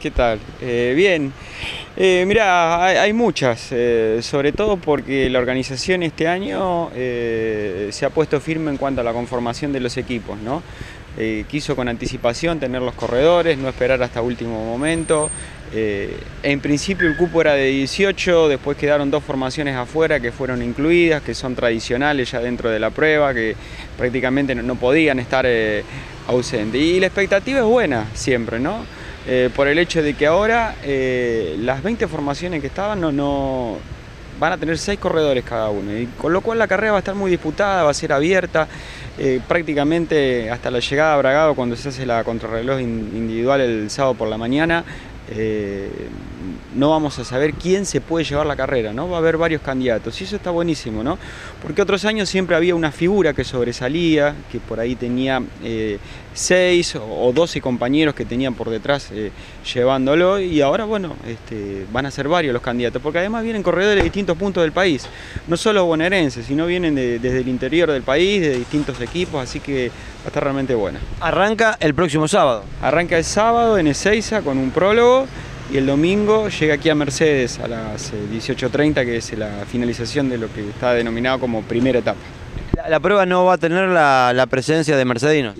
¿Qué tal? Eh, bien. Eh, mira, hay, muchas, eh, sobre todo porque la organización este año se ha puesto firme en cuanto a la conformación de los equipos, ¿no? quiso con anticipación tener los corredores, no esperar hasta último momento. en principio el cupo era de 18, después quedaron dos formaciones afuera que fueron incluidas, que son tradicionales ya dentro de la prueba, que prácticamente no podían estar ausentes. Y la expectativa es buena siempre, ¿no? Eh, por el hecho de que ahora eh, las 20 formaciones que estaban no, van a tener 6 corredores cada uno, y con lo cual la carrera va a estar muy disputada, va a ser abierta, eh, prácticamente hasta la llegada a Bragado cuando se hace la contrarreloj individual el sábado por la mañana, no vamos a saber quién se puede llevar la carrera, ¿no? Va a haber varios candidatos y eso está buenísimo, ¿no? Porque otros años siempre había una figura que sobresalía, que por ahí tenía eh, seis o doce compañeros que tenían por detrás eh, llevándolo y ahora, bueno, este, van a ser varios los candidatos, porque además vienen corredores de distintos puntos del país, no solo bonaerenses, sino vienen desde el interior del país, de distintos equipos, así que va a estar realmente buena. Arranca el próximo sábado. Arranca el sábado en Ezeiza con un prólogo y el domingo llega aquí a Mercedes a las 18.30, eh, que es la finalización de lo que está denominado como primera etapa. ¿La, prueba no va a tener la, presencia de mercedinos?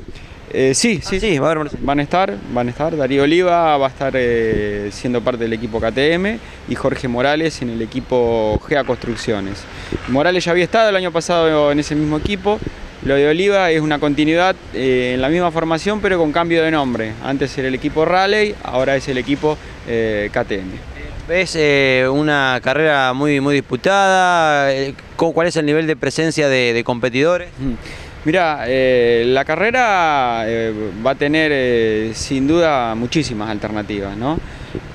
Eh, sí, sí, sí, va a haber van a estar, van a estar. Darío Oliva va a estar eh, siendo parte del equipo KTM y Jorge Morales en el equipo GEA Construcciones. Morales ya había estado el año pasado en ese mismo equipo, lo de Oliva es una continuidad eh, en la misma formación pero con cambio de nombre. Antes era el equipo Raleigh, ahora es el equipo eh, KTM. ¿Ves eh, una carrera muy, muy disputada? ¿Cuál es el nivel de presencia de, competidores? Mm. Mira, la carrera va a tener sin duda muchísimas alternativas. ¿no?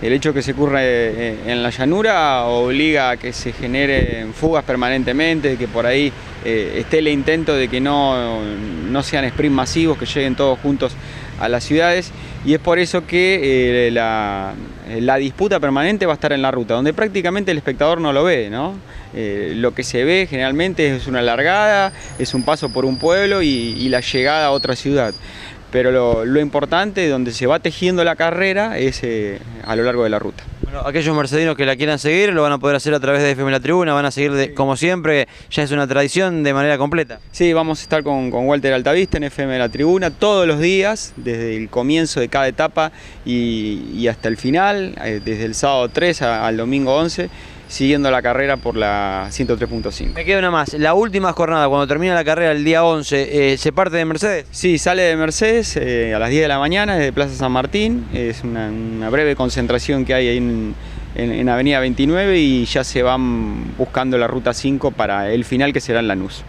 El hecho que se ocurre en la llanura obliga a que se generen fugas permanentemente, que por ahí eh, esté el intento de que no, sean sprints masivos, que lleguen todos juntos a las ciudades y es por eso que eh, la, disputa permanente va a estar en la ruta, donde prácticamente el espectador no lo ve, ¿no? Eh, lo que se ve generalmente es una largada, es un paso por un pueblo y, la llegada a otra ciudad. Pero lo, lo, importante, donde se va tejiendo la carrera, es a lo largo de la ruta aquellos mercedinos que la quieran seguir lo van a poder hacer a través de FM La Tribuna, van a seguir como siempre, ya es una tradición de manera completa. Sí, vamos a estar con, Walter Altavista en FM La Tribuna todos los días, desde el comienzo de cada etapa y, hasta el final, eh, desde el sábado 3 al domingo 11 siguiendo la carrera por la 103.5. Me queda una más. La última jornada, cuando termina la carrera el día 11, eh, ¿se parte de Mercedes? Sí, sale de Mercedes eh, a las 10 de la mañana desde Plaza San Martín. Es una, breve concentración que hay ahí en, en, Avenida 29 y ya se van buscando la ruta 5 para el final que será en Lanús.